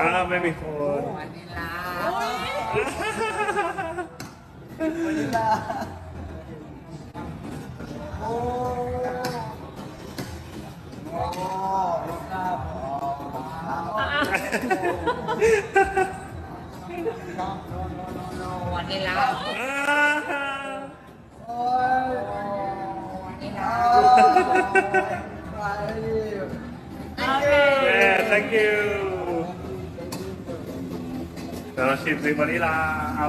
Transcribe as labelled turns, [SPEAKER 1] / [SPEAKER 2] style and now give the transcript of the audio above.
[SPEAKER 1] อ่าไม่มีคน
[SPEAKER 2] วานิลา
[SPEAKER 3] วันนี้ละโอ้โอ้ลูกค้าพอน้องน้องน้องน้อง
[SPEAKER 2] วานิลา
[SPEAKER 3] โอ้ยว า
[SPEAKER 2] นิลา
[SPEAKER 3] ไป
[SPEAKER 1] แม่ thank you เดี๋ยวเราชิมซิวานิลาเอา